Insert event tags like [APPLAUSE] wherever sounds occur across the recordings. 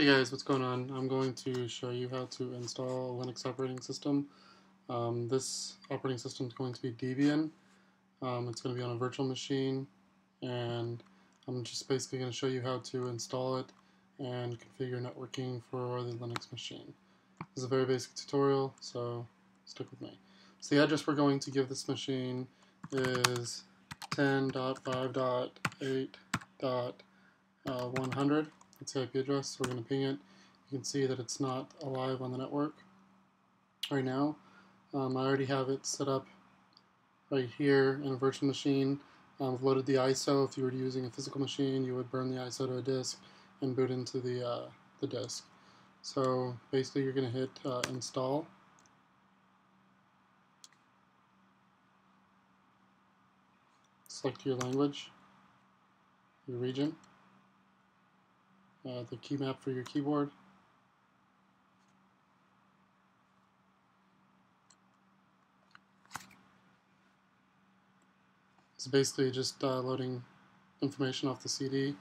Hey guys, what's going on? I'm going to show you how to install a Linux operating system. Um, this operating system is going to be Debian. Um, it's going to be on a virtual machine and I'm just basically going to show you how to install it and configure networking for the Linux machine. This is a very basic tutorial, so stick with me. So the address we're going to give this machine is 10.5.8.100 its IP address, so we're going to ping it. You can see that it's not alive on the network right now. Um, I already have it set up right here in a virtual machine. Um, I've loaded the ISO. If you were using a physical machine, you would burn the ISO to a disk and boot into the, uh, the disk. So basically you're going to hit uh, install. Select your language, your region uh, the key map for your keyboard. It's basically just uh, loading information off the CD.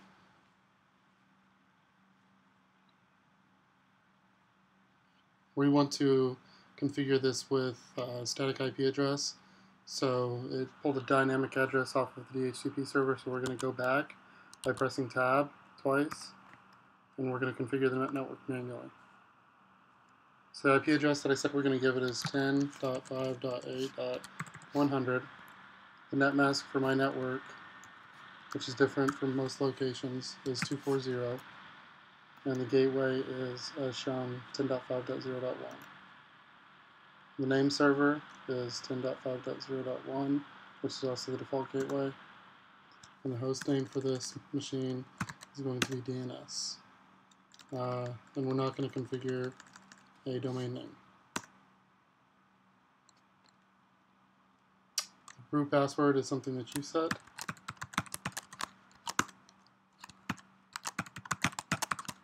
We want to configure this with uh, static IP address. So it pulled a dynamic address off of the DHCP server, so we're going to go back by pressing tab twice and we're going to configure the network manually. So the IP address that I said we're going to give it is 10.5.8.100. The net mask for my network, which is different from most locations, is 240. And the gateway is, as shown, 10.5.0.1. The name server is 10.5.0.1, which is also the default gateway. And the host name for this machine is going to be DNS uh, and we're not going to configure a domain name. The root password is something that you set.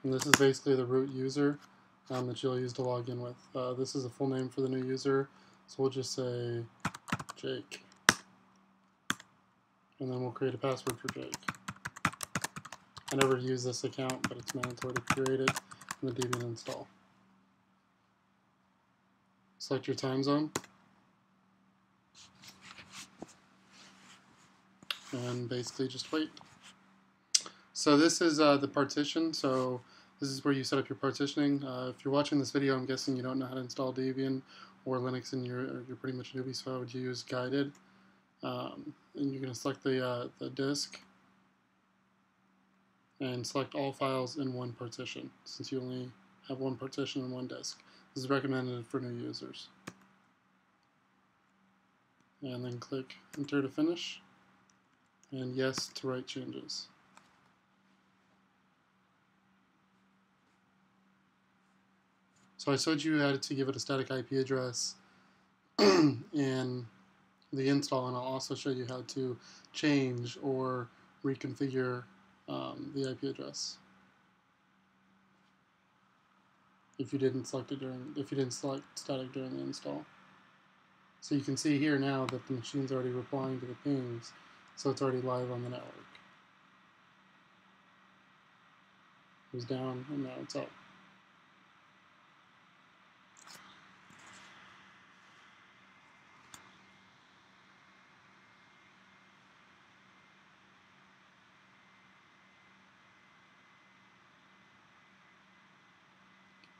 And this is basically the root user um, that you'll use to log in with. Uh, this is a full name for the new user, so we'll just say Jake. And then we'll create a password for Jake. I never use this account, but it's mandatory to create it in the Debian install. Select your time zone. And basically just wait. So this is uh, the partition. So this is where you set up your partitioning. Uh, if you're watching this video, I'm guessing you don't know how to install Debian or Linux and you're, you're pretty much a newbie, so I would use guided. Um, and you're going to select the, uh, the disk and select all files in one partition since you only have one partition and one disk. This is recommended for new users. And then click enter to finish and yes to write changes. So I showed you how to give it a static IP address [CLEARS THROAT] in the install and I'll also show you how to change or reconfigure um, the IP address. If you didn't select it during, if you didn't select static during the install. So you can see here now that the machine's already replying to the pings, so it's already live on the network. It was down and now it's up.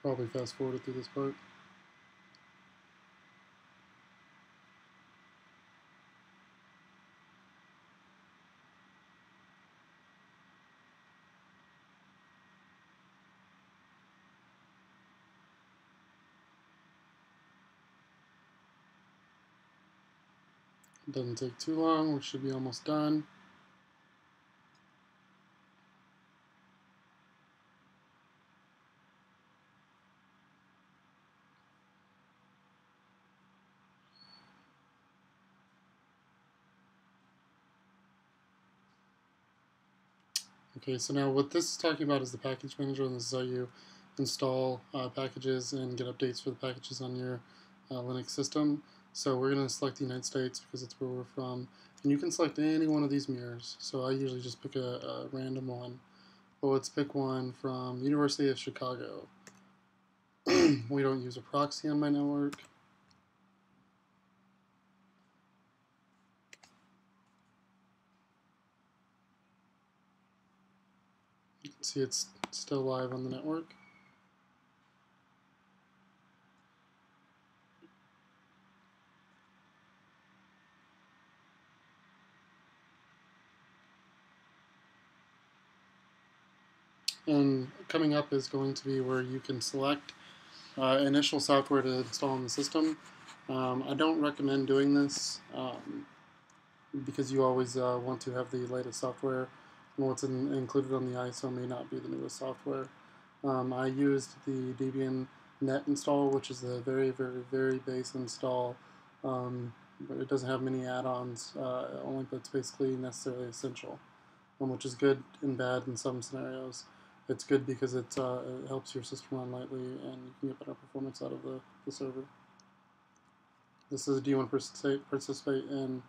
Probably fast forward through this part. doesn't take too long, we should be almost done. Okay, so now what this is talking about is the package manager, and this is how you install uh, packages and get updates for the packages on your uh, Linux system. So we're going to select the United States because it's where we're from, and you can select any one of these mirrors. So I usually just pick a, a random one. But let's pick one from University of Chicago. [CLEARS THROAT] we don't use a proxy on my network. See it's still live on the network. And coming up is going to be where you can select uh, initial software to install in the system. Um, I don't recommend doing this um, because you always uh, want to have the latest software what's in, included on the ISO may not be the newest software. Um, I used the Debian net install, which is a very, very, very base install. Um, but it doesn't have many add-ons, uh, only it's basically necessarily essential, um, which is good and bad in some scenarios it's good because it, uh, it, helps your system run lightly and you can get better performance out of the, the server. This is, do you want to participate in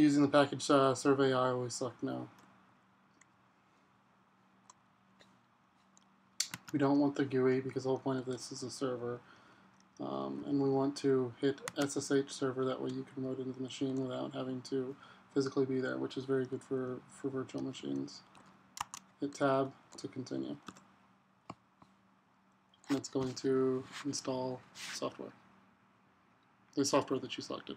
using the package uh, survey? I always select no. We don't want the GUI because the whole point of this is a server. Um, and we want to hit SSH server, that way you can load into the machine without having to physically be there, which is very good for, for virtual machines hit tab to continue. And it's going to install software, the software that you selected.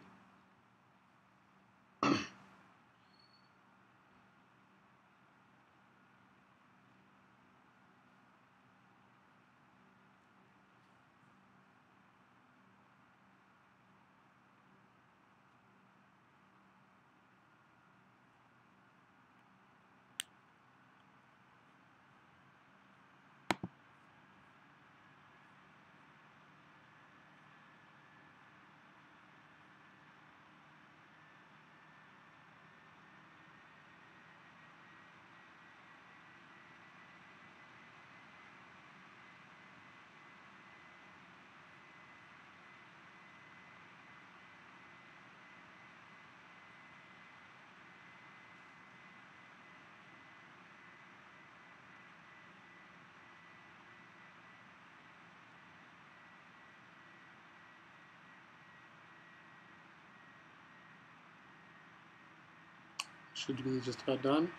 Should be just about done.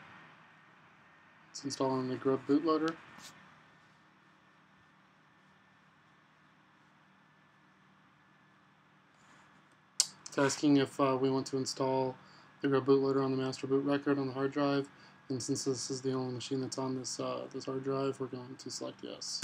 It's installing the Grub bootloader. It's asking if uh, we want to install the Grub bootloader on the master boot record on the hard drive, and since this is the only machine that's on this, uh, this hard drive, we're going to select yes.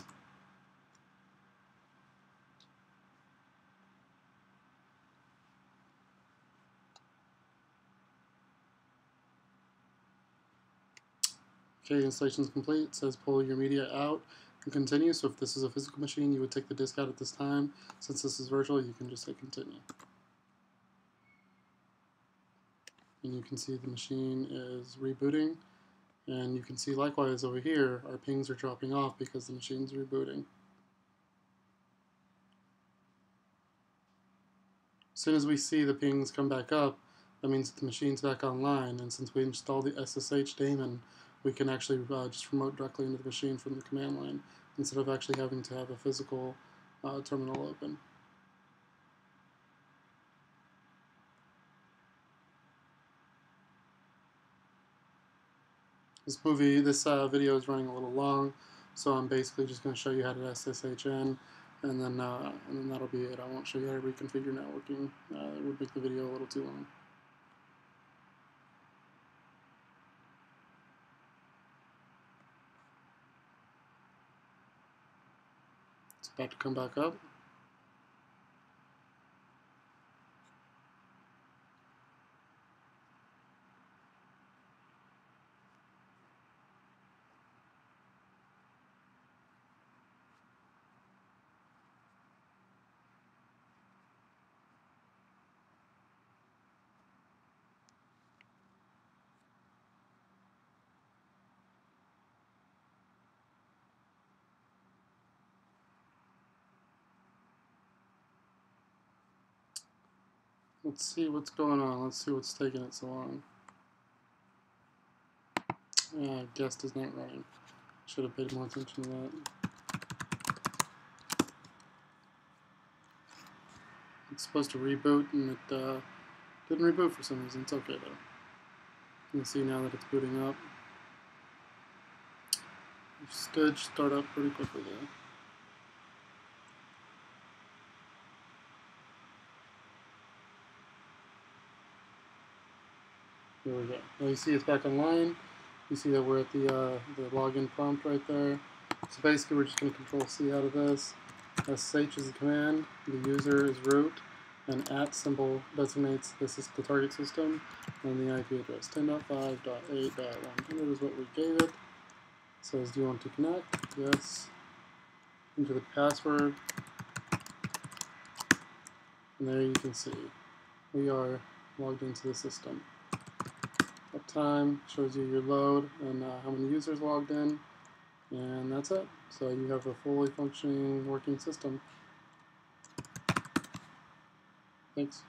Okay, installation is complete. It says pull your media out and continue. So if this is a physical machine, you would take the disk out at this time. Since this is virtual, you can just say continue. And you can see the machine is rebooting. And you can see likewise over here, our pings are dropping off because the machine's rebooting. As soon as we see the pings come back up, that means that the machine's back online. And since we installed the SSH daemon, we can actually uh, just remote directly into the machine from the command line instead of actually having to have a physical uh, terminal open. This movie, this uh, video is running a little long, so I'm basically just going to show you how to SSH in, and then uh, and then that'll be it. I won't show you how to reconfigure networking. Uh, it would make the video a little too long. About to come back up. Let's see what's going on. Let's see what's taking it so long. Uh, guest is not running. Should have paid more attention to that. It's supposed to reboot and it uh, didn't reboot for some reason. It's okay though. You can see now that it's booting up. It start up pretty quickly there. There we go. Now you see it's back online. You see that we're at the uh, the login prompt right there. So basically, we're just going to Control C out of this. SSH is the command. The user is root, and at symbol designates this is the target system, and the IP address 10.5.8.100 is what we gave it. it says, do you want to connect? Yes. Enter the password. And there you can see we are logged into the system time shows you your load and uh, how many users logged in, and that's it. So you have a fully functioning working system. Thanks.